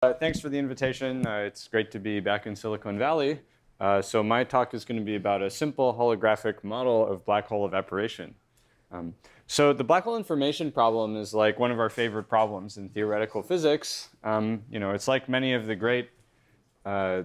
Uh, thanks for the invitation. Uh, it's great to be back in Silicon Valley. Uh, so my talk is going to be about a simple holographic model of black hole evaporation. Um, so the black hole information problem is like one of our favorite problems in theoretical physics. Um, you know, it's like many of the great uh,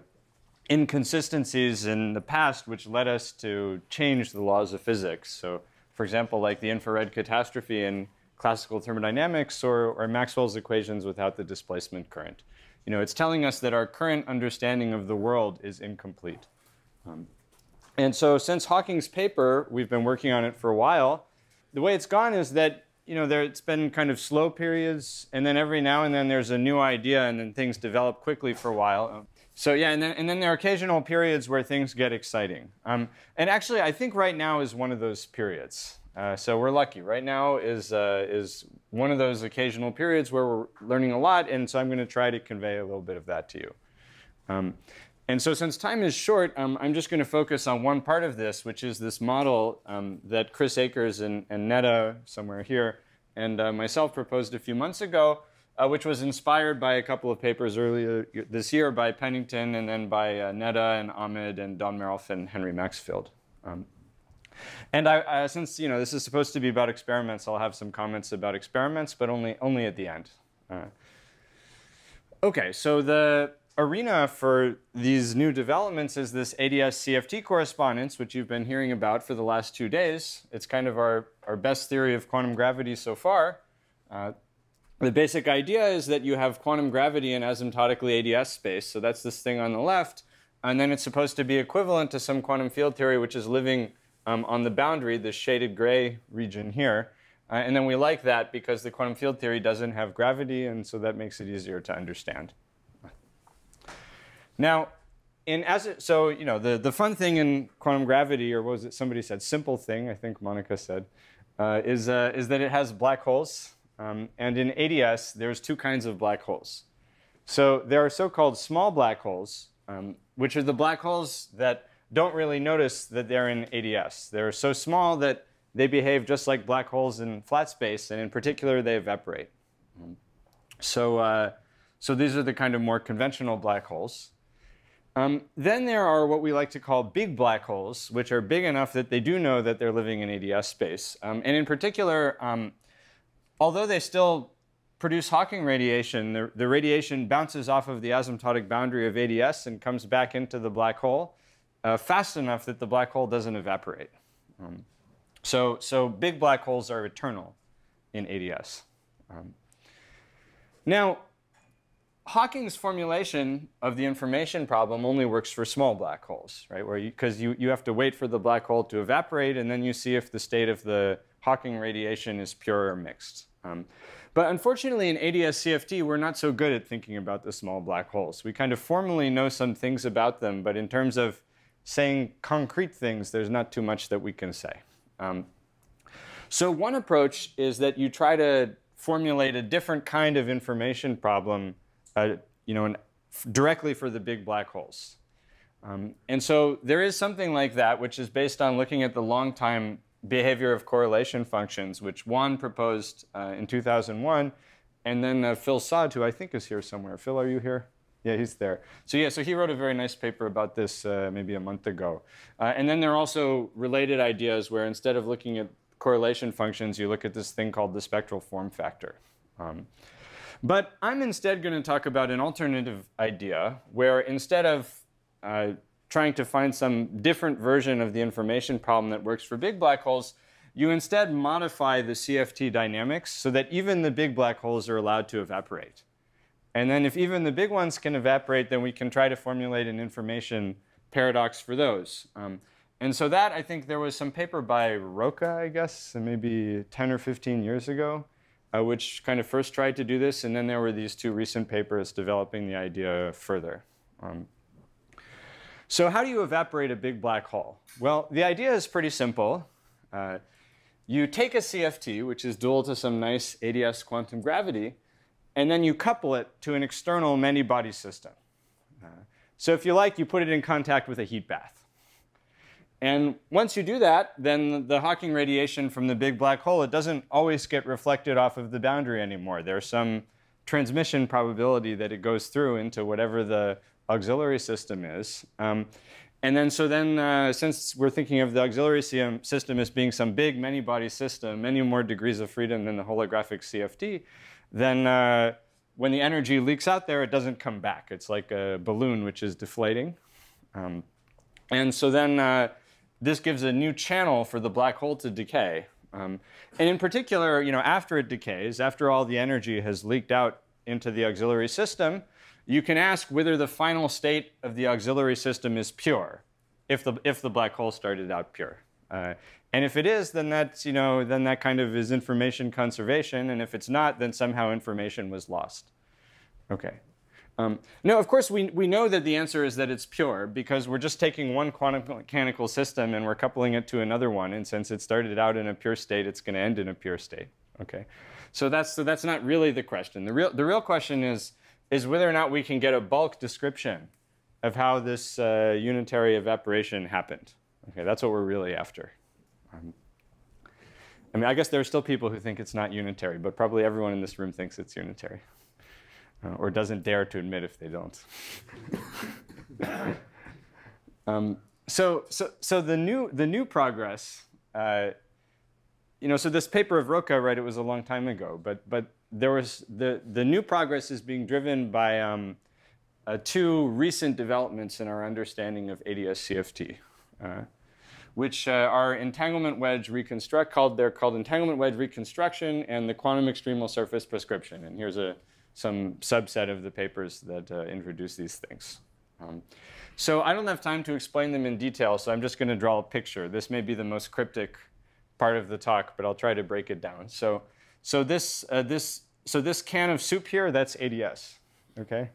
inconsistencies in the past which led us to change the laws of physics. So for example, like the infrared catastrophe in classical thermodynamics or, or Maxwell's equations without the displacement current. You know, it's telling us that our current understanding of the world is incomplete. Um, and so since Hawking's paper, we've been working on it for a while. The way it's gone is that you know, there, it's been kind of slow periods, and then every now and then there's a new idea, and then things develop quickly for a while. So yeah, and then, and then there are occasional periods where things get exciting. Um, and actually, I think right now is one of those periods. Uh, so we're lucky. Right now is, uh, is one of those occasional periods where we're learning a lot, and so I'm going to try to convey a little bit of that to you. Um, and so since time is short, um, I'm just going to focus on one part of this, which is this model um, that Chris Akers and, and Netta, somewhere here, and uh, myself proposed a few months ago, uh, which was inspired by a couple of papers earlier this year by Pennington and then by uh, Netta and Ahmed and Don Marolf and Henry Maxfield. Um, and I, uh, since you know this is supposed to be about experiments, I'll have some comments about experiments, but only only at the end. Uh, okay, so the arena for these new developments is this ADS CFT correspondence, which you've been hearing about for the last two days. It's kind of our, our best theory of quantum gravity so far. Uh, the basic idea is that you have quantum gravity in asymptotically ADS space. So that's this thing on the left. And then it's supposed to be equivalent to some quantum field theory, which is living um, on the boundary, this shaded gray region here. Uh, and then we like that because the quantum field theory doesn't have gravity, and so that makes it easier to understand. Now, in as it, so you know the, the fun thing in quantum gravity, or was it somebody said simple thing? I think Monica said, uh, is uh, is that it has black holes, um, and in ADS there's two kinds of black holes. So there are so-called small black holes, um, which are the black holes that don't really notice that they're in ADS. They're so small that they behave just like black holes in flat space, and in particular, they evaporate. So, uh, so these are the kind of more conventional black holes. Um, then there are what we like to call big black holes, which are big enough that they do know that they're living in ADS space. Um, and in particular, um, although they still produce Hawking radiation, the, the radiation bounces off of the asymptotic boundary of ADS and comes back into the black hole uh, fast enough that the black hole doesn't evaporate. Um, so, so big black holes are eternal in ADS. Um, now, Hawking's formulation of the information problem only works for small black holes, right? Where because you, you, you have to wait for the black hole to evaporate, and then you see if the state of the Hawking radiation is pure or mixed. Um, but unfortunately, in ADS CFT, we're not so good at thinking about the small black holes. We kind of formally know some things about them, but in terms of saying concrete things, there's not too much that we can say. Um, so one approach is that you try to formulate a different kind of information problem, uh, you know, directly for the big black holes. Um, and so there is something like that, which is based on looking at the long time behavior of correlation functions, which Juan proposed uh, in 2001, and then uh, Phil Saad, who I think is here somewhere. Phil, are you here? Yeah, he's there. So yeah, so he wrote a very nice paper about this uh, maybe a month ago. Uh, and then there are also related ideas where instead of looking at correlation functions, you look at this thing called the spectral form factor. Um, but I'm instead going to talk about an alternative idea where instead of uh, trying to find some different version of the information problem that works for big black holes, you instead modify the CFT dynamics so that even the big black holes are allowed to evaporate. And then if even the big ones can evaporate, then we can try to formulate an information paradox for those. Um, and so that, I think there was some paper by Rocha, I guess, maybe 10 or 15 years ago, uh, which kind of first tried to do this. And then there were these two recent papers developing the idea further. Um, so how do you evaporate a big black hole? Well, the idea is pretty simple. Uh, you take a CFT, which is dual to some nice ADS quantum gravity, and then you couple it to an external many-body system. So if you like, you put it in contact with a heat bath. And once you do that, then the Hawking radiation from the big black hole, it doesn't always get reflected off of the boundary anymore. There's some transmission probability that it goes through into whatever the auxiliary system is. Um, and then, so then, uh, since we're thinking of the auxiliary system as being some big many-body system, many more degrees of freedom than the holographic CFT, then uh, when the energy leaks out there, it doesn't come back. It's like a balloon which is deflating. Um, and so then uh, this gives a new channel for the black hole to decay. Um, and in particular, you know, after it decays, after all the energy has leaked out into the auxiliary system, you can ask whether the final state of the auxiliary system is pure, if the, if the black hole started out pure. Uh, and if it is, then that's, you know, then that kind of is information conservation. And if it's not, then somehow information was lost. Okay. Um, no, of course, we, we know that the answer is that it's pure because we're just taking one quantum mechanical system and we're coupling it to another one. And since it started out in a pure state, it's going to end in a pure state. Okay. So that's, so that's not really the question. The real, the real question is, is whether or not we can get a bulk description of how this uh, unitary evaporation happened. Okay, that's what we're really after. Um, I mean, I guess there are still people who think it's not unitary, but probably everyone in this room thinks it's unitary, uh, or doesn't dare to admit if they don't. um, so, so, so the new, the new progress, uh, you know, so this paper of Rocha, right? It was a long time ago, but but there was the, the new progress is being driven by um, uh, two recent developments in our understanding of ADS-CFT, uh, which uh, are entanglement wedge reconstruct, called, they're called entanglement wedge reconstruction and the quantum extremal surface prescription. And here's a, some subset of the papers that uh, introduce these things. Um, so I don't have time to explain them in detail, so I'm just going to draw a picture. This may be the most cryptic part of the talk, but I'll try to break it down. So so this, uh, this, so this can of soup here, that's ADS, okay?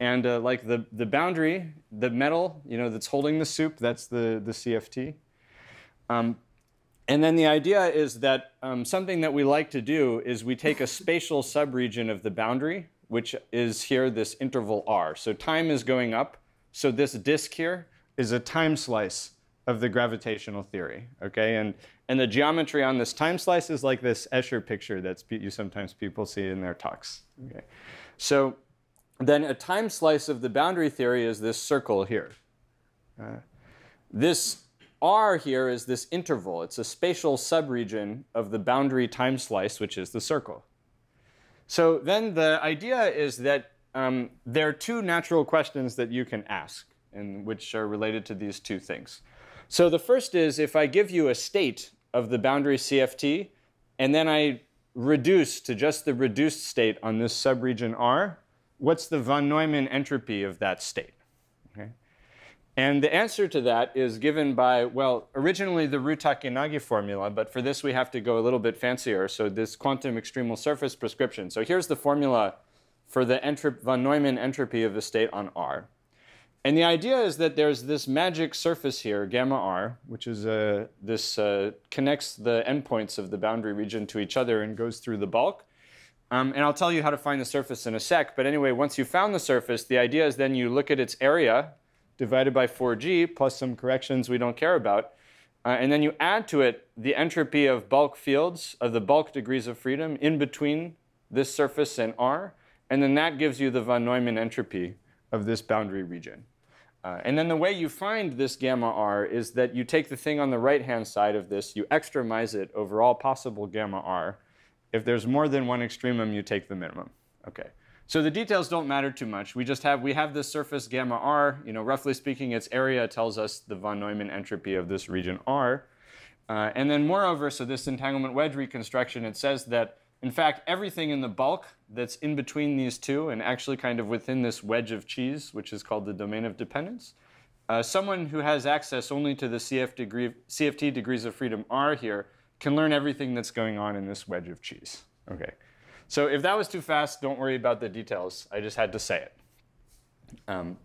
And uh, like the, the boundary, the metal, you know, that's holding the soup, that's the, the CFT. Um, and then the idea is that um, something that we like to do is we take a spatial subregion of the boundary, which is here this interval r. So time is going up. So this disk here is a time slice of the gravitational theory, okay? And, and the geometry on this time slice is like this Escher picture that you sometimes people see in their talks, okay? So then a time slice of the boundary theory is this circle here. Uh, this R here is this interval. It's a spatial subregion of the boundary time slice, which is the circle. So then the idea is that um, there are two natural questions that you can ask, and which are related to these two things. So the first is if I give you a state of the boundary CFT, and then I reduce to just the reduced state on this subregion R, what's the von Neumann entropy of that state? Okay. And the answer to that is given by, well, originally the Ryu-Takayanagi formula, but for this we have to go a little bit fancier. So this quantum extremal surface prescription. So here's the formula for the von Neumann entropy of the state on R. And the idea is that there's this magic surface here, gamma r, which is uh, this uh, connects the endpoints of the boundary region to each other and goes through the bulk. Um, and I'll tell you how to find the surface in a sec. But anyway, once you found the surface, the idea is then you look at its area divided by 4g plus some corrections we don't care about. Uh, and then you add to it the entropy of bulk fields, of the bulk degrees of freedom in between this surface and R. And then that gives you the von Neumann entropy of this boundary region. Uh, and then the way you find this gamma r is that you take the thing on the right-hand side of this, you extremize it over all possible gamma r. If there's more than one extremum, you take the minimum. Okay. So the details don't matter too much. We just have, we have this surface gamma r. You know, roughly speaking, its area tells us the von Neumann entropy of this region r. Uh, and then moreover, so this entanglement wedge reconstruction, it says that in fact, everything in the bulk that's in between these two and actually kind of within this wedge of cheese, which is called the domain of dependence, uh, someone who has access only to the CF degree, CFT degrees of freedom R here can learn everything that's going on in this wedge of cheese. Okay. So if that was too fast, don't worry about the details. I just had to say it. Um,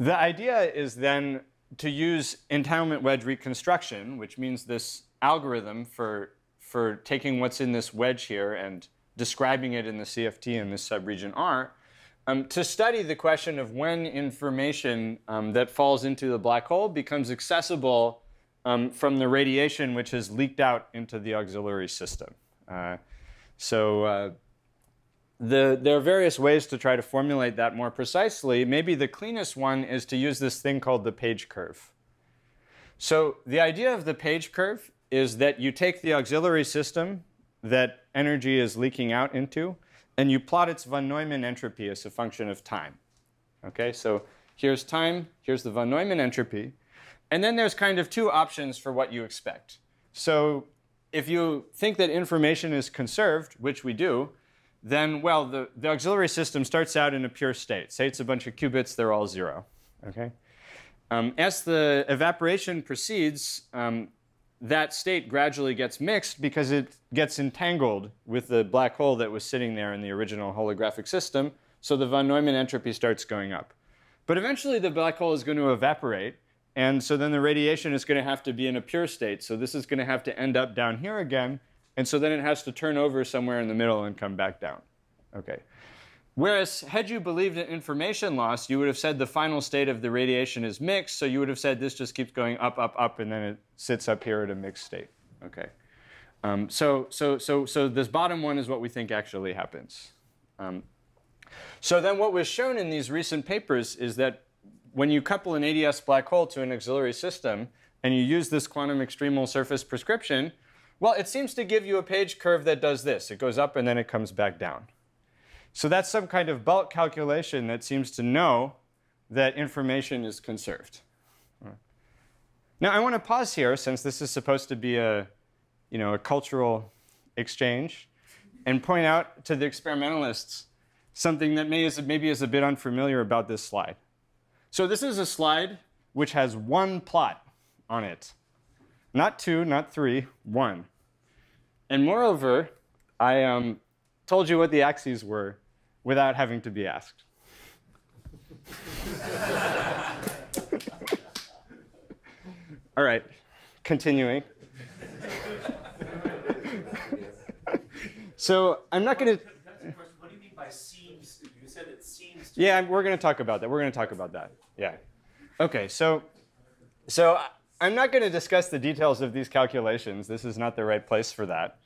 the idea is then to use entanglement wedge reconstruction, which means this algorithm for for taking what's in this wedge here and describing it in the CFT in this subregion R, um, to study the question of when information um, that falls into the black hole becomes accessible um, from the radiation which has leaked out into the auxiliary system. Uh, so, uh, the, there are various ways to try to formulate that more precisely. Maybe the cleanest one is to use this thing called the Page curve. So the idea of the Page curve is that you take the auxiliary system that energy is leaking out into, and you plot its von Neumann entropy as a function of time. Okay, so here's time, here's the von Neumann entropy, and then there's kind of two options for what you expect. So if you think that information is conserved, which we do, then, well, the, the auxiliary system starts out in a pure state. Say it's a bunch of qubits, they're all zero. Okay? Um, as the evaporation proceeds, um, that state gradually gets mixed because it gets entangled with the black hole that was sitting there in the original holographic system. So the von Neumann entropy starts going up. But eventually the black hole is going to evaporate. And so then the radiation is going to have to be in a pure state. So this is going to have to end up down here again. And so then it has to turn over somewhere in the middle and come back down. Okay. Whereas, had you believed in information loss, you would have said the final state of the radiation is mixed, so you would have said this just keeps going up, up, up, and then it sits up here at a mixed state. Okay. Um, so, so, so, so this bottom one is what we think actually happens. Um, so then what was shown in these recent papers is that when you couple an ADS black hole to an auxiliary system, and you use this quantum extremal surface prescription, well, it seems to give you a Page curve that does this. It goes up and then it comes back down. So that's some kind of bulk calculation that seems to know that information is conserved. Now I want to pause here since this is supposed to be a, you know, a cultural exchange and point out to the experimentalists something that may is, maybe is a bit unfamiliar about this slide. So this is a slide which has one plot on it. Not two, not three, one. And moreover, I um, told you what the axes were without having to be asked. All right, continuing. so I'm not going to. What do you mean by seems? You said it seems. Yeah, we're going to talk about that. We're going to talk about that. Yeah. Okay, so so I'm not going to discuss the details of these calculations. This is not the right place for that.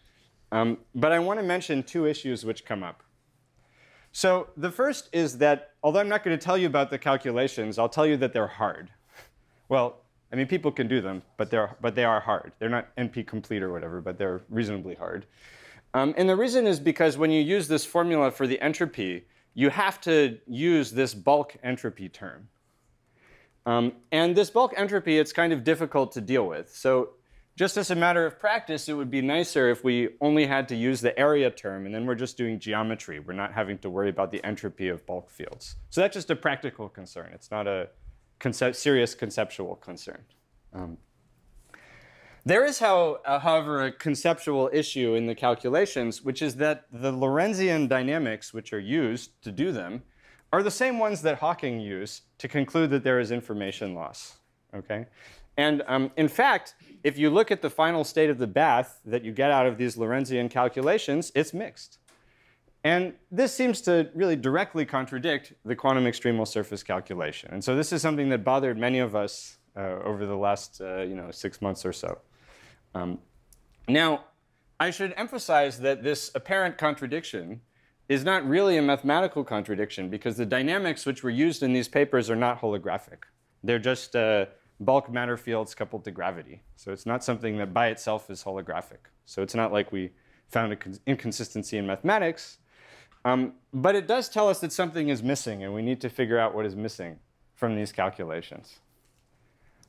Um, but I want to mention two issues which come up. So the first is that, although I'm not going to tell you about the calculations, I'll tell you that they're hard. Well, I mean, people can do them, but, they're, but they are hard. They're not NP complete or whatever, but they're reasonably hard. Um, and the reason is because when you use this formula for the entropy, you have to use this bulk entropy term. Um, and this bulk entropy, it's kind of difficult to deal with. So just as a matter of practice, it would be nicer if we only had to use the area term, and then we're just doing geometry. We're not having to worry about the entropy of bulk fields. So that's just a practical concern. It's not a serious conceptual concern. Um, there is, how, uh, however, a conceptual issue in the calculations, which is that the Lorentzian dynamics which are used to do them are the same ones that Hawking used to conclude that there is information loss. Okay? And um, in fact, if you look at the final state of the bath that you get out of these Lorentzian calculations, it's mixed. And this seems to really directly contradict the quantum extremal surface calculation. And so this is something that bothered many of us uh, over the last uh, you know, six months or so. Um, now, I should emphasize that this apparent contradiction is not really a mathematical contradiction because the dynamics which were used in these papers are not holographic. They're just uh, bulk matter fields coupled to gravity. So it's not something that by itself is holographic. So it's not like we found an inconsistency in mathematics. Um, but it does tell us that something is missing, and we need to figure out what is missing from these calculations.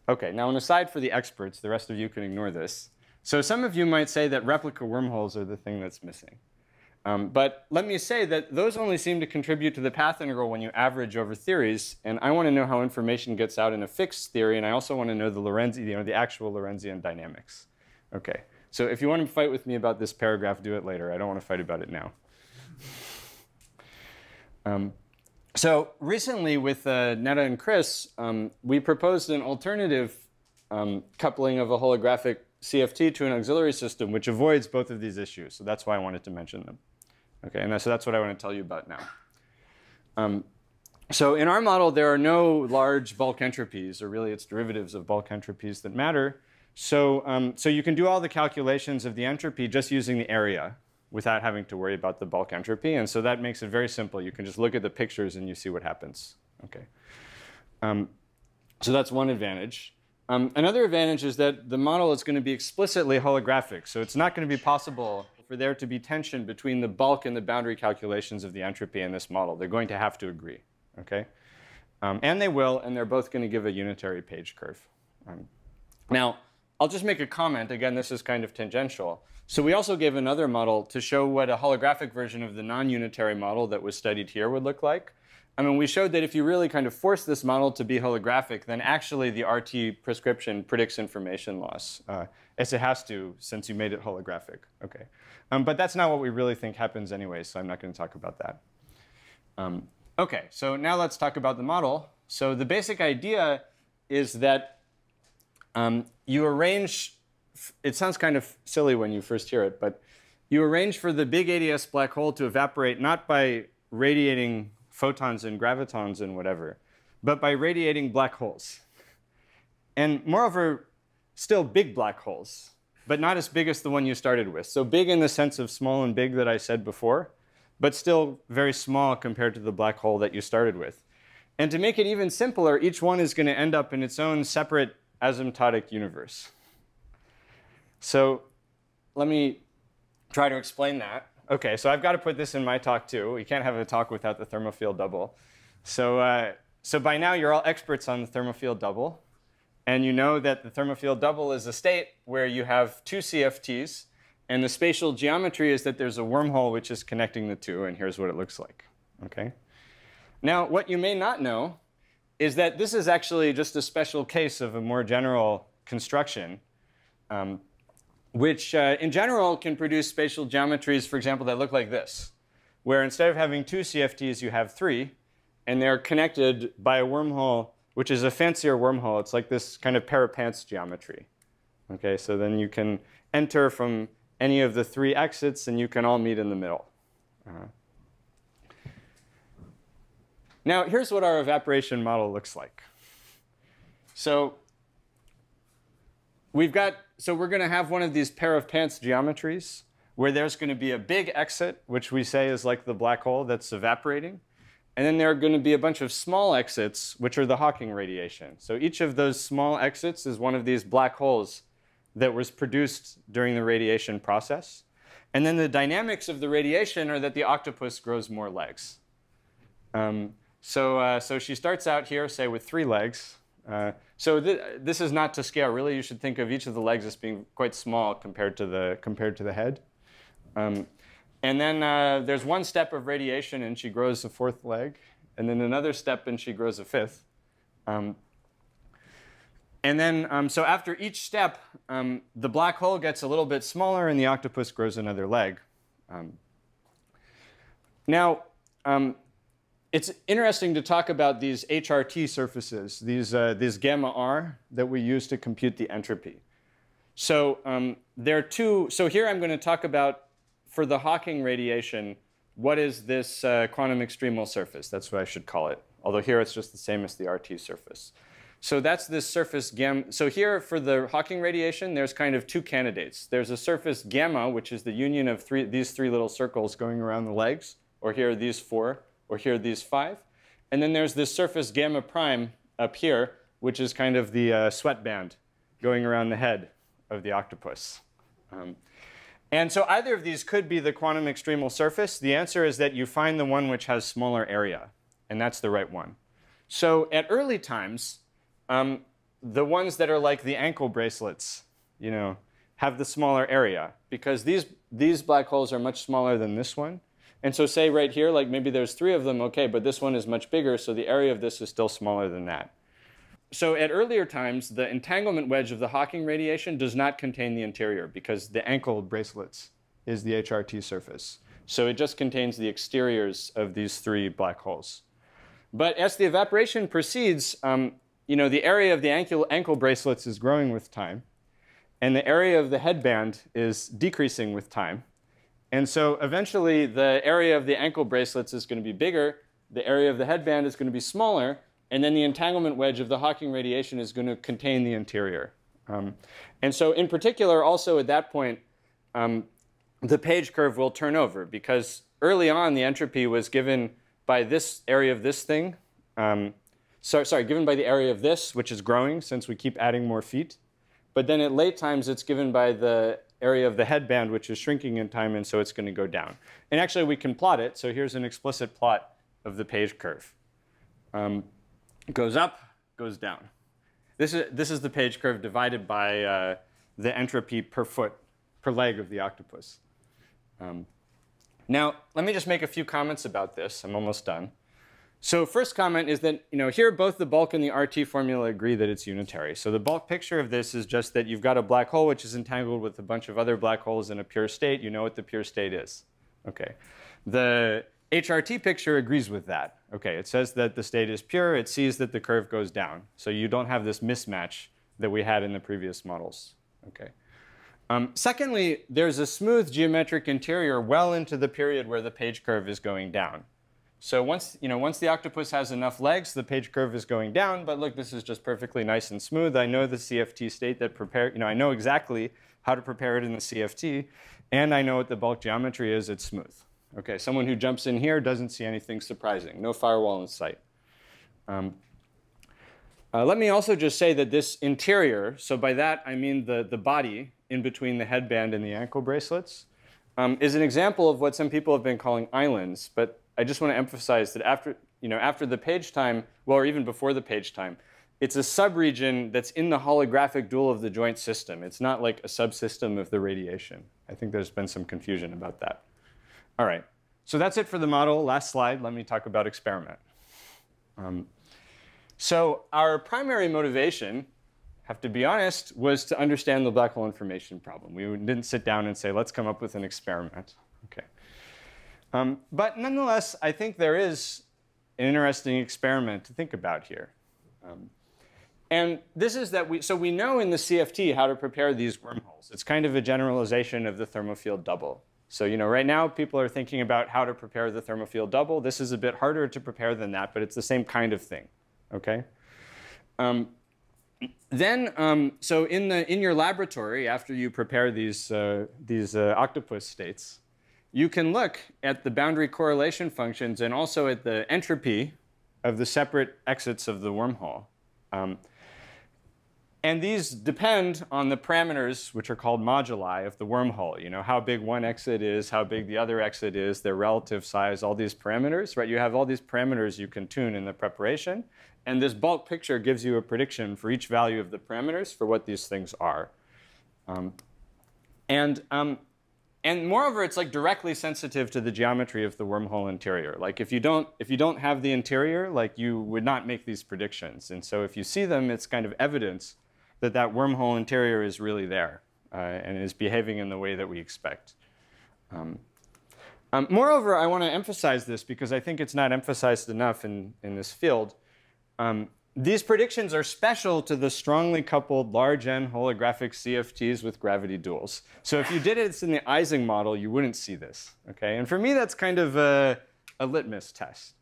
OK, now an aside for the experts, the rest of you can ignore this. So some of you might say that replica wormholes are the thing that's missing. Um, but let me say that those only seem to contribute to the path integral when you average over theories. And I want to know how information gets out in a fixed theory. And I also want to know the Lorentzian, you know, the actual Lorentzian dynamics. OK, so if you want to fight with me about this paragraph, do it later. I don't want to fight about it now. Um, so recently with uh, Netta and Chris, um, we proposed an alternative um, coupling of a holographic CFT to an auxiliary system, which avoids both of these issues. So that's why I wanted to mention them. Okay, and so that's what I want to tell you about now. Um, so in our model, there are no large bulk entropies, or really its derivatives of bulk entropies that matter. So, um, so you can do all the calculations of the entropy just using the area. without having to worry about the bulk entropy. And so that makes it very simple. You can just look at the pictures and you see what happens. Okay. Um, so that's one advantage. Um, another advantage is that the model is going to be explicitly holographic. So it's not going to be possible for there to be tension between the bulk and the boundary calculations of the entropy in this model. They're going to have to agree. Okay? Um, and they will, and they're both going to give a unitary Page curve. Um, now, I'll just make a comment. Again, this is kind of tangential. So we also gave another model to show what a holographic version of the non-unitary model that was studied here would look like. I mean, we showed that if you really kind of force this model to be holographic, then actually the RT prescription predicts information loss, uh, as it has to since you made it holographic. Okay, um, but that's not what we really think happens anyway, so I'm not going to talk about that. Um, okay, so now let's talk about the model. So the basic idea is that um, you arrange, it sounds kind of silly when you first hear it, but you arrange for the big ADS black hole to evaporate not by radiating photons and gravitons and whatever, but by radiating black holes. And moreover, still big black holes, but not as big as the one you started with. So big in the sense of small and big that I said before, but still very small compared to the black hole that you started with. And to make it even simpler, each one is going to end up in its own separate asymptotic universe. So let me try to explain that. Okay, so I've got to put this in my talk too. We can't have a talk without the thermofield double. So, uh, so by now you're all experts on the thermofield double. And you know that the thermofield double is a state where you have two CFTs. And the spatial geometry is that there's a wormhole which is connecting the two. And here's what it looks like. Okay. Now, what you may not know is that this is actually just a special case of a more general construction, um, which uh, in general can produce spatial geometries, for example, that look like this, where instead of having two CFTs, you have three, and they're connected by a wormhole, which is a fancier wormhole. It's like this kind of pair of pants geometry. Okay, so then you can enter from any of the three exits, and you can all meet in the middle. Uh -huh. Now, here's what our evaporation model looks like. So we've got, so we're going to have one of these pair of pants geometries where there's going to be a big exit, which we say is like the black hole that's evaporating. And then there are going to be a bunch of small exits, which are the Hawking radiation. So each of those small exits is one of these black holes that was produced during the radiation process. And then the dynamics of the radiation are that the octopus grows more legs. Um, so, uh, so she starts out here, say, with three legs. Uh, so th this is not to scale. Really, you should think of each of the legs as being quite small compared to the, compared to the head. Um, and then uh, there's one step of radiation, and she grows a fourth leg. And then another step, and she grows a fifth. Um, and then, um, so after each step, um, the black hole gets a little bit smaller, and the octopus grows another leg. Um, now, um, it's interesting to talk about these HRT surfaces, these, uh, these gamma R that we use to compute the entropy. So um, there are two, so here I'm going to talk about, for the Hawking radiation, what is this uh, quantum extremal surface? That's what I should call it. Although here it's just the same as the RT surface. So that's this surface gamma. So here for the Hawking radiation, there's kind of two candidates. There's a surface gamma, which is the union of three, these three little circles going around the legs, or here are these four or here are these five. And then there's this surface gamma prime up here, which is kind of the uh, sweatband going around the head of the octopus. Um, and so either of these could be the quantum extremal surface. The answer is that you find the one which has smaller area, and that's the right one. So at early times, um, the ones that are like the ankle bracelets, you know, have the smaller area because these, these black holes are much smaller than this one. And so say right here, like maybe there's three of them, okay, but this one is much bigger, so the area of this is still smaller than that. So at earlier times, the entanglement wedge of the Hawking radiation does not contain the interior because the ankle bracelets is the HRT surface. So it just contains the exteriors of these three black holes. But as the evaporation proceeds, um, you know, the area of the ankle, ankle bracelets is growing with time, and the area of the headband is decreasing with time. And so eventually the area of the ankle bracelets is going to be bigger, the area of the headband is going to be smaller, and then the entanglement wedge of the Hawking radiation is going to contain the interior. Um, and so in particular, also at that point, um, the Page curve will turn over because early on the entropy was given by this area of this thing. Um, sorry, sorry, given by the area of this, which is growing since we keep adding more feet. But then at late times, it's given by the area of the headband, which is shrinking in time, and so it's going to go down. And actually, we can plot it. So here's an explicit plot of the Page curve. Um, goes up, goes down. This is, this is the Page curve divided by uh, the entropy per foot, per leg of the octopus. Um, now, let me just make a few comments about this. I'm almost done. So first comment is that you know here both the bulk and the RT formula agree that it's unitary. So the bulk picture of this is just that you've got a black hole which is entangled with a bunch of other black holes in a pure state. You know what the pure state is. Okay. The HRT picture agrees with that. Okay, it says that the state is pure. It sees that the curve goes down. So you don't have this mismatch that we had in the previous models. Okay. Um, secondly, there's a smooth geometric interior well into the period where the Page curve is going down. So once, you know, once the octopus has enough legs, the Page curve is going down. But look, this is just perfectly nice and smooth. I know the CFT state that prepare, you know, I know exactly how to prepare it in the CFT, and I know what the bulk geometry is. It's smooth. Okay, someone who jumps in here doesn't see anything surprising. No firewall in sight. Um, uh, let me also just say that this interior, so by that I mean the, the body in between the headband and the ankle bracelets, um, is an example of what some people have been calling islands. But I just want to emphasize that after, you know, after the Page time, well, or even before the Page time, it's a subregion that's in the holographic dual of the joint system. It's not like a subsystem of the radiation. I think there's been some confusion about that. All right, so that's it for the model. Last slide, let me talk about experiment. Um, so our primary motivation, have to be honest, was to understand the black hole information problem. We didn't sit down and say, let's come up with an experiment. Okay. Um, but nonetheless, I think there is an interesting experiment to think about here. Um, and this is that we, so we know in the CFT how to prepare these wormholes. It's kind of a generalization of the thermofield double. So, you know, right now people are thinking about how to prepare the thermofield double. This is a bit harder to prepare than that, but it's the same kind of thing, okay? Um, then, um, so in, the, in your laboratory, after you prepare these, uh, these uh, octopus states, you can look at the boundary correlation functions and also at the entropy of the separate exits of the wormhole. Um, and these depend on the parameters, which are called moduli of the wormhole. You know, how big one exit is, how big the other exit is, their relative size, all these parameters, right? You have all these parameters you can tune in the preparation. And this bulk picture gives you a prediction for each value of the parameters for what these things are. Um, and um, and moreover, it's like directly sensitive to the geometry of the wormhole interior. Like if you don't if you don't have the interior, like you would not make these predictions. And so if you see them, it's kind of evidence that that wormhole interior is really there uh, and is behaving in the way that we expect. Um, um, moreover, I want to emphasize this because I think it's not emphasized enough in, in this field. Um, these predictions are special to the strongly coupled large N holographic CFTs with gravity duals. So if you did it in the Ising model, you wouldn't see this. Okay? And for me, that's kind of a, a litmus test.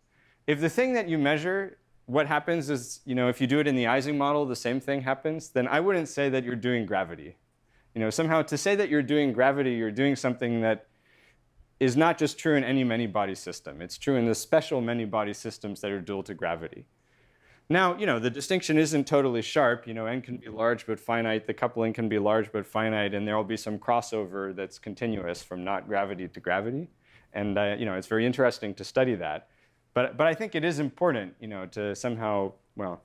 If the thing that you measure, what happens is, you know, if you do it in the Ising model, the same thing happens, then I wouldn't say that you're doing gravity. You know, somehow to say that you're doing gravity, you're doing something that is not just true in any many-body system. It's true in the special many-body systems that are dual to gravity. Now, you know, the distinction isn't totally sharp. You know, n can be large but finite. The coupling can be large but finite, and there will be some crossover that's continuous from not gravity to gravity. And uh, you know, it's very interesting to study that. But but I think it is important, you know, to somehow well.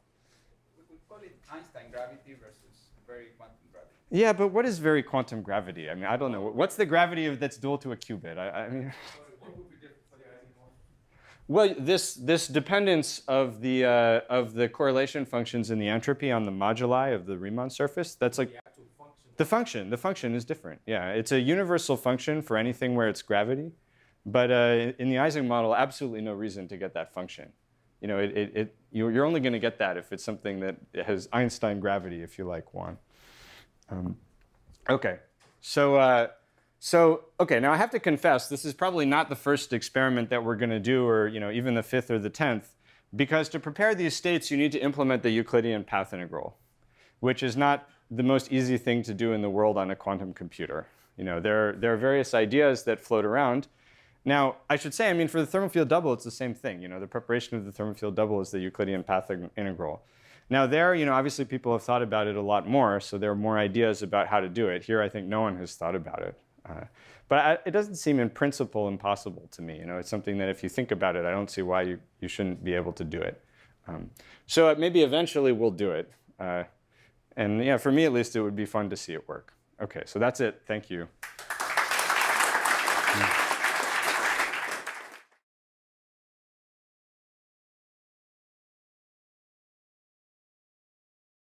We could call it Einstein gravity versus very quantum gravity. Yeah, but what is very quantum gravity? I mean, I don't know. What's the gravity of, that's dual to a qubit? I, I mean. Well, this, this dependence of the, uh, of the correlation functions in the entropy on the moduli of the Riemann surface, that's like the function. The function is different. Yeah, it's a universal function for anything where it's gravity. But uh, in the Ising model, absolutely no reason to get that function. You know, it, it, it you're only going to get that if it's something that has Einstein gravity, if you like, Juan. Um, okay, so uh, so, okay, now I have to confess, this is probably not the first experiment that we're going to do, or you know, even the fifth or the tenth, because to prepare these states, you need to implement the Euclidean path integral, which is not the most easy thing to do in the world on a quantum computer. You know, there, there are various ideas that float around. Now, I should say, I mean, for the thermal field double, it's the same thing. You know, the preparation of the thermal field double is the Euclidean path integral. Now there, you know, obviously people have thought about it a lot more, so there are more ideas about how to do it. Here, I think no one has thought about it. Uh, but I, it doesn't seem in principle impossible to me. You know, it's something that if you think about it, I don't see why you, you shouldn't be able to do it. Um, so maybe eventually we'll do it. Uh, and yeah, for me at least, it would be fun to see it work. Okay, so that's it. Thank you.